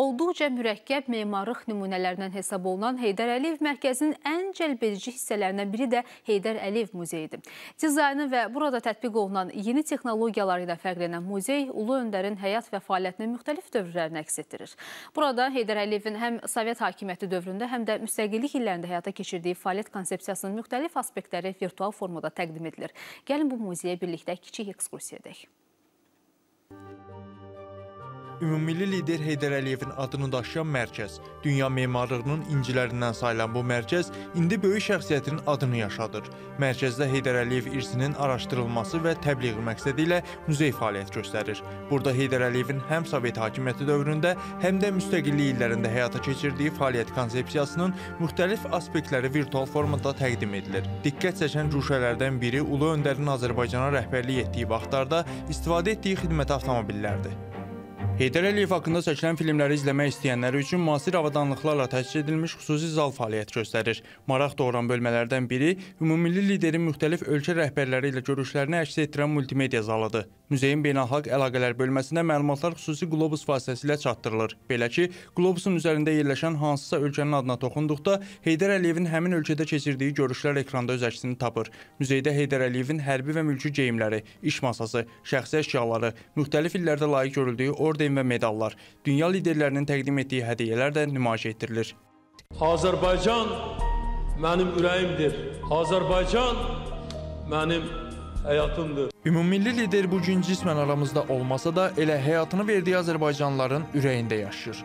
Olduqca mürəkkəb memarlıq nümunələrindən hesab olunan Heydər Əliyev mərkəzinin ən cəlbedici hissələrindən biri də Heydər Əliyev muzeyidir. Dizaynı və burada tətbiq olunan yeni texnologiyaları ilə fərqlənən muzey Ulu Öndərin həyat və fəaliyyətinin müxtəlif dövrlərini əks etdirir. Burada Heydər Əliyevin həm Sovet hakimiyyəti dövründə, həm də müstəqillik illərində həyata keçirdiyi fəaliyyət konsepsiyasının müxtəlif aspektləri virtual formada təqdim edilir. Gəlin bu muzeyə birlikdə kiçik ekskursiya edək. Ümummilli lider Heydər Əliyevin adını daşıyan mərkəz, dünya memarlığının incilərindən sayılan bu mərkəz indi böyük şəxsiyyətin adını yaşadır. Mərkəzdə Heydər Əliyev irsinin araşdırılması və təbliği məqsədi ilə muzey fəaliyyət göstərir. Burada Heydər Əliyevin həm Sovet hakimiyyəti dövründə, həm də müstəqillik illərində həyata keçirdiyi fəaliyyət konsepsiyasının müxtəlif aspektləri virtual formada təqdim edilir. Diqqət çəkən cuşələrdən biri Ulu Öndərin Azərbaycana rəhbərlik etdiyi vaxtlarda istifadə etdiyi xidmət avtomobillərdir. Heydər Əliyev haqqında çəkilən filmləri izləmək istəyənlər üçün müasir avadanlıqlarla təchiz edilmiş xüsusi zal fəaliyyət göstərir. Maraq doğuran bölmələrdən biri ümummilli liderin müxtəlif ölkə rəhbərləri ilə görüşlərini əks etdirən multimedia zalıdır. Muzeyin beynəlxalq əlaqələr bölməsində məlumatlar xüsusi qlobus vasitəsilə çatdırılır. Belə ki, qlobusun üzərində yerləşən hansısa ölkənin adına toxunduqda Heydər Əliyevin həmin ölkədə keçirdiyi görüşlər ekranda öz əksini tapır. Muzeydə Heydər Əliyevin hərbi və mülki geyimləri, iş masası, şəxsi əşyaları, müxtəlif illərdə layiq görüldüyü orden və medallar, dünya liderlərinin təqdim etdiyi hədiyyələr də nümayiş etdirilir. Azərbaycan mənim ürəyimdir. Azərbaycan mənim həyatımdır. Ümummilli lider bu gün cismən aramızda olmasa da, elə həyatını verdiyi Azərbaycanlıların ürəyində yaşayır.